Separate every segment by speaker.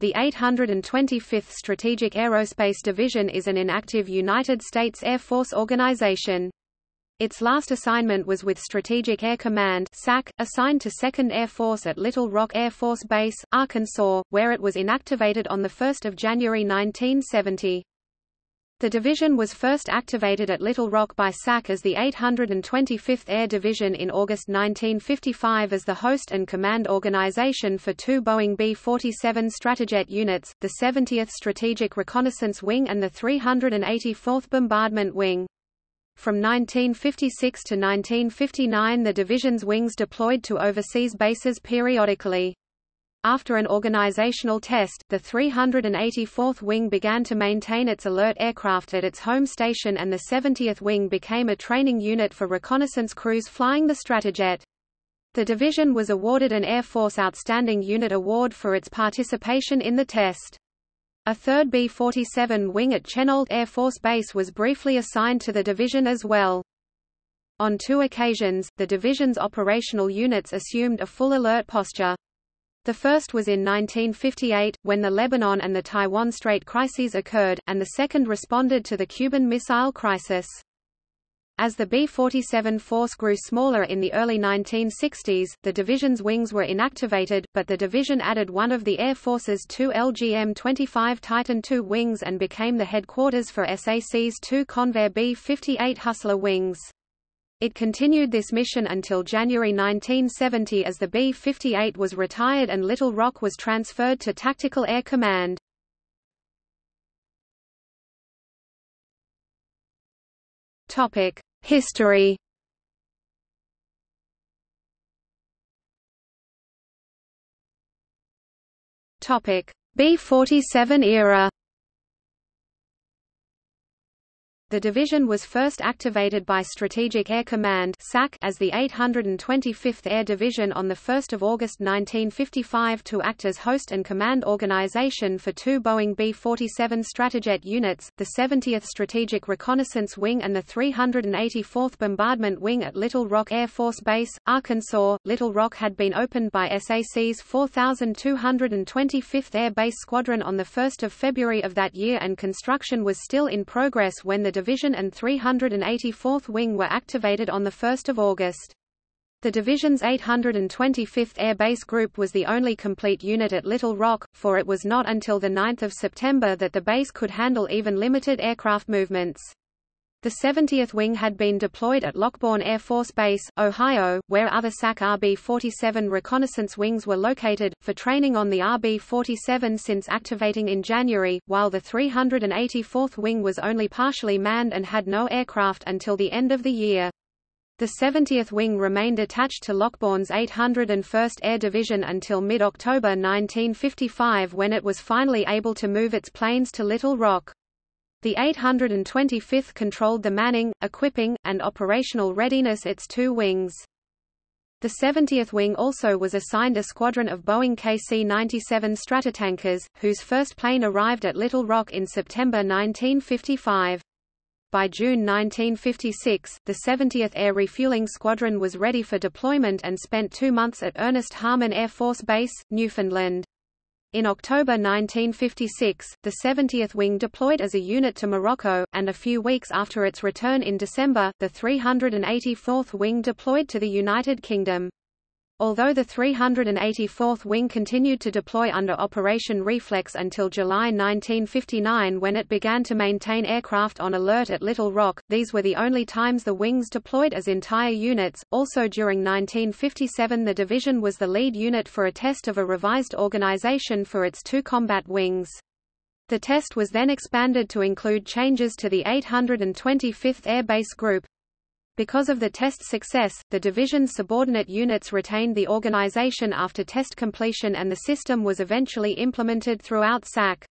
Speaker 1: The 825th Strategic Aerospace Division is an inactive United States Air Force organization. Its last assignment was with Strategic Air Command SAC, assigned to 2nd Air Force at Little Rock Air Force Base, Arkansas, where it was inactivated on 1 January 1970. The division was first activated at Little Rock by SAC as the 825th Air Division in August 1955 as the host and command organization for two Boeing B-47 Stratojet units, the 70th Strategic Reconnaissance Wing and the 384th Bombardment Wing. From 1956 to 1959 the division's wings deployed to overseas bases periodically. After an organizational test, the 384th Wing began to maintain its alert aircraft at its home station and the 70th Wing became a training unit for reconnaissance crews flying the Stratojet. The division was awarded an Air Force Outstanding Unit Award for its participation in the test. A third B-47 wing at Chennault Air Force Base was briefly assigned to the division as well. On two occasions, the division's operational units assumed a full alert posture. The first was in 1958, when the Lebanon and the Taiwan Strait crises occurred, and the second responded to the Cuban Missile Crisis. As the B-47 force grew smaller in the early 1960s, the division's wings were inactivated, but the division added one of the Air Force's two LGM-25 Titan II wings and became the headquarters for SAC's two Convair B-58 Hustler wings. It continued this mission until January 1970 as the B-58 was retired and Little Rock was transferred to Tactical Air Command. History B-47 era The division was first activated by Strategic Air Command as the 825th Air Division on 1 August 1955 to act as host and command organization for two Boeing B-47 Stratojet units, the 70th Strategic Reconnaissance Wing and the 384th Bombardment Wing at Little Rock Air Force Base, Arkansas. Little Rock had been opened by SAC's 4225th Air Base Squadron on 1 February of that year and construction was still in progress when the Division and 384th Wing were activated on 1 August. The division's 825th Air Base Group was the only complete unit at Little Rock, for it was not until 9 September that the base could handle even limited aircraft movements. The 70th Wing had been deployed at Lockbourne Air Force Base, Ohio, where other SAC RB-47 reconnaissance wings were located, for training on the RB-47 since activating in January, while the 384th Wing was only partially manned and had no aircraft until the end of the year. The 70th Wing remained attached to Lockbourne's 801st Air Division until mid-October 1955 when it was finally able to move its planes to Little Rock. The 825th controlled the manning, equipping, and operational readiness its two wings. The 70th Wing also was assigned a squadron of Boeing KC-97 Stratotankers, whose first plane arrived at Little Rock in September 1955. By June 1956, the 70th Air Refueling Squadron was ready for deployment and spent two months at Ernest Harmon Air Force Base, Newfoundland. In October 1956, the 70th Wing deployed as a unit to Morocco, and a few weeks after its return in December, the 384th Wing deployed to the United Kingdom. Although the 384th Wing continued to deploy under Operation Reflex until July 1959 when it began to maintain aircraft on alert at Little Rock, these were the only times the wings deployed as entire units. Also during 1957 the division was the lead unit for a test of a revised organization for its two combat wings. The test was then expanded to include changes to the 825th Air Base Group, because of the test success, the division's subordinate units retained the organization after test completion and the system was eventually implemented throughout SAC.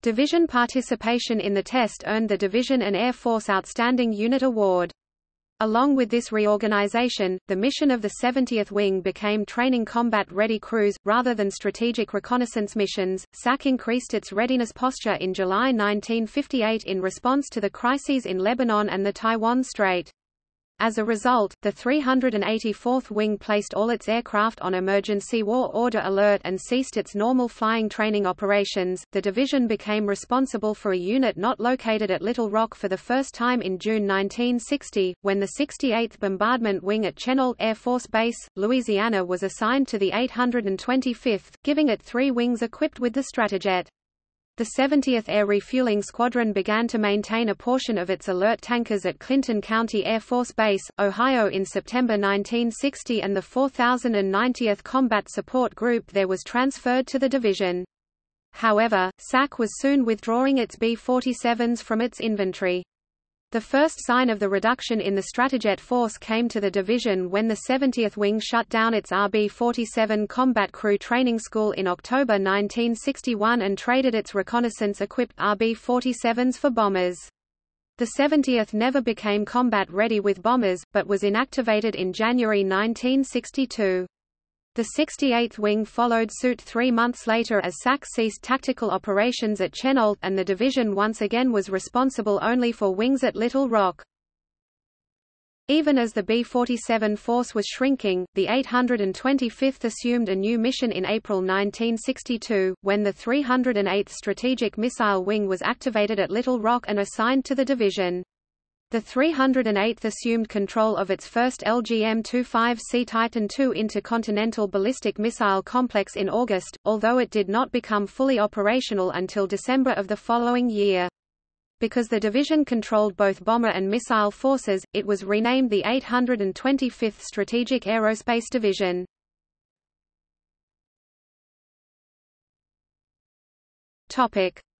Speaker 1: Division participation in the test earned the division an Air Force Outstanding Unit Award. Along with this reorganization, the mission of the 70th Wing became training combat-ready crews, rather than strategic reconnaissance missions. SAC increased its readiness posture in July 1958 in response to the crises in Lebanon and the Taiwan Strait. As a result, the 384th Wing placed all its aircraft on emergency war order alert and ceased its normal flying training operations. The division became responsible for a unit not located at Little Rock for the first time in June 1960, when the 68th Bombardment Wing at Chennault Air Force Base, Louisiana was assigned to the 825th, giving it three wings equipped with the Stratojet. The 70th Air Refueling Squadron began to maintain a portion of its alert tankers at Clinton County Air Force Base, Ohio in September 1960 and the 4090th Combat Support Group there was transferred to the division. However, SAC was soon withdrawing its B-47s from its inventory. The first sign of the reduction in the Stratojet force came to the division when the 70th Wing shut down its RB-47 Combat Crew Training School in October 1961 and traded its reconnaissance-equipped RB-47s for bombers. The 70th never became combat-ready with bombers, but was inactivated in January 1962. The 68th Wing followed suit three months later as SAC ceased tactical operations at Chennault and the division once again was responsible only for wings at Little Rock. Even as the B-47 force was shrinking, the 825th assumed a new mission in April 1962, when the 308th Strategic Missile Wing was activated at Little Rock and assigned to the division. The 308th assumed control of its first LGM-25C Titan II intercontinental ballistic missile complex in August, although it did not become fully operational until December of the following year. Because the division controlled both bomber and missile forces, it was renamed the 825th Strategic Aerospace Division.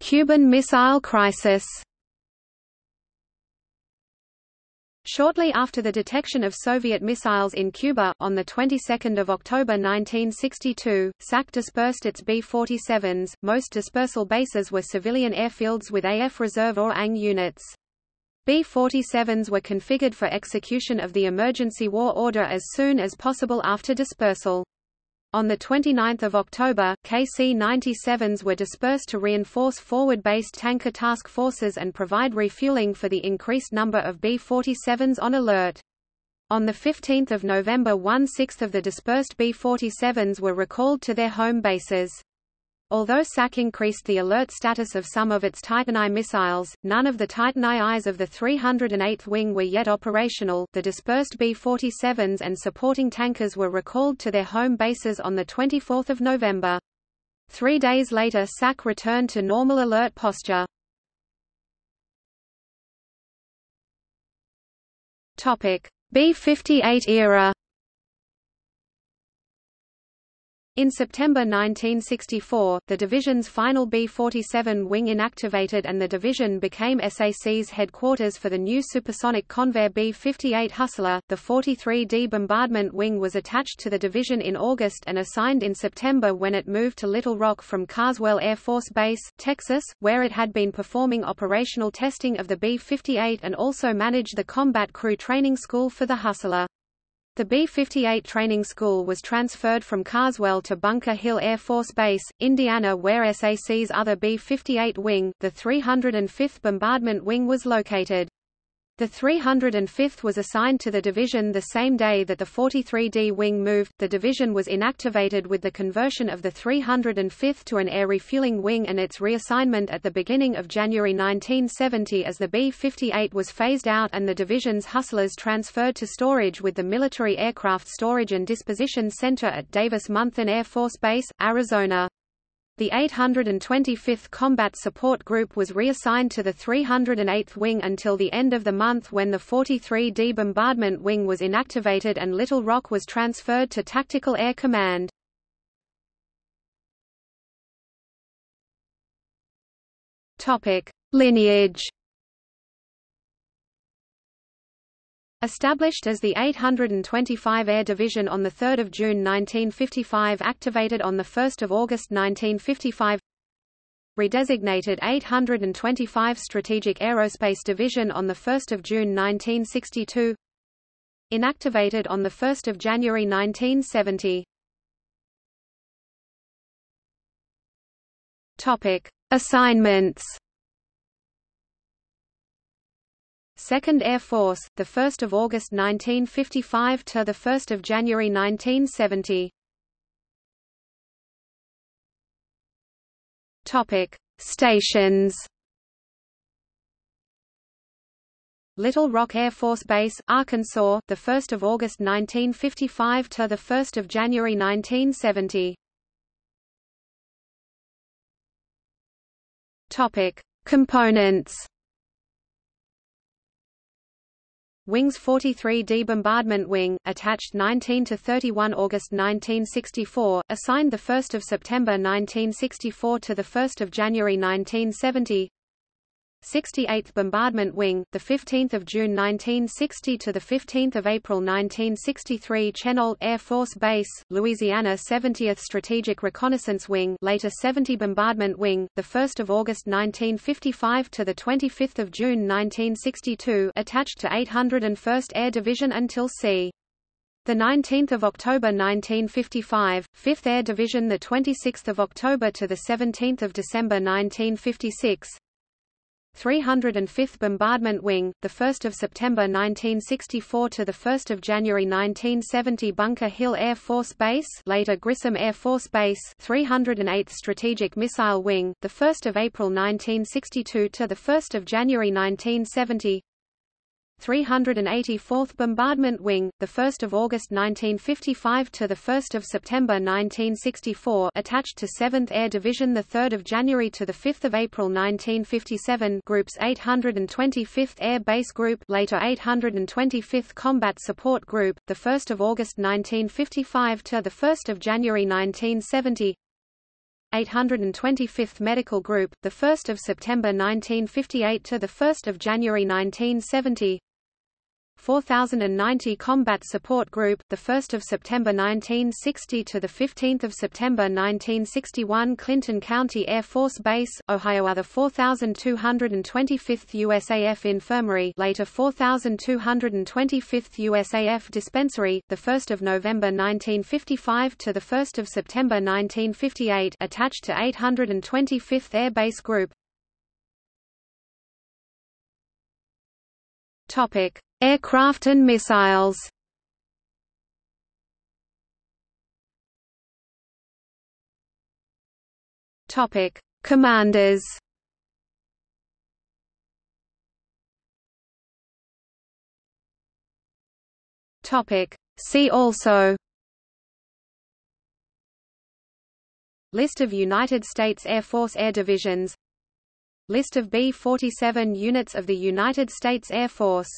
Speaker 1: Cuban Missile Crisis Shortly after the detection of Soviet missiles in Cuba on the 22nd of October 1962, SAC dispersed its B-47s. Most dispersal bases were civilian airfields with AF reserve or ANG units. B-47s were configured for execution of the emergency war order as soon as possible after dispersal. On 29 October, KC-97s were dispersed to reinforce forward-based tanker task forces and provide refueling for the increased number of B-47s on alert. On 15 November one-sixth of the dispersed B-47s were recalled to their home bases. Although SAC increased the alert status of some of its Titan I missiles, none of the Titan IIs of the 308th Wing were yet operational. The dispersed B-47s and supporting tankers were recalled to their home bases on 24 November. Three days later SAC returned to normal alert posture. B-58 era In September 1964, the division's final B-47 wing inactivated and the division became SAC's headquarters for the new supersonic Convair B-58 Hustler. The 43D bombardment wing was attached to the division in August and assigned in September when it moved to Little Rock from Carswell Air Force Base, Texas, where it had been performing operational testing of the B-58 and also managed the Combat Crew Training School for the Hustler. The B-58 training school was transferred from Carswell to Bunker Hill Air Force Base, Indiana where SAC's other B-58 wing, the 305th Bombardment Wing was located. The 305th was assigned to the division the same day that the 43D wing moved. The division was inactivated with the conversion of the 305th to an air refueling wing and its reassignment at the beginning of January 1970 as the B-58 was phased out and the division's hustlers transferred to storage with the Military Aircraft Storage and Disposition Center at Davis-Monthan Air Force Base, Arizona. The 825th Combat Support Group was reassigned to the 308th Wing until the end of the month when the 43D Bombardment Wing was inactivated and Little Rock was transferred to Tactical Air Command. Lineage Established as the 825 Air Division on 3 June 1955 activated on 1 August 1955 Redesignated 825 Strategic Aerospace Division on 1 June 1962 Inactivated on 1 January 1970 Topic. Assignments Second Air Force, the 1st of August 1955 to the 1st of January 1970. Topic: Stations. Little Rock Air Force Base, Arkansas, the 1st of August 1955 to the 1st of January 1970. Topic: Components. Wings 43D Bombardment Wing, attached 19 to 31 August 1964, assigned the 1st of September 1964 to the 1st of January 1970. 68th Bombardment Wing, the 15th of June 1960 to the 15th of April 1963, Chennault Air Force Base, Louisiana 70th Strategic Reconnaissance Wing, later 70 Bombardment Wing, the 1st of August 1955 to the 25th of June 1962, attached to 801st Air Division until c. The 19th of October 1955, 5th Air Division the 26th of October to the 17th of December 1956. 305th Bombardment Wing, 1 September 1964 to 1 January 1970 Bunker Hill Air Force Base later Grissom Air Force Base 308th Strategic Missile Wing, 1 April 1962 to 1 January 1970 384th Bombardment Wing, 1 August 1955 to 1 September 1964 attached to 7th Air Division 3 January to 5 April 1957 Groups 825th Air Base Group later 825th Combat Support Group, 1 August 1955 to 1 January 1970 825th Medical Group, 1 September 1958 to 1 January 1970 4090 Combat Support Group, 1 September 1960 to 15 September 1961 Clinton County Air Force Base, Ohio. Other 4225th USAF Infirmary later 4225th USAF Dispensary, 1 November 1955 to 1 September 1958 attached to 825th Air Base Group, Topic: Aircraft and missiles. Topic: Commanders. Topic: See also. List of United States Air Force Air Divisions List of B-47 units of the United States Air Force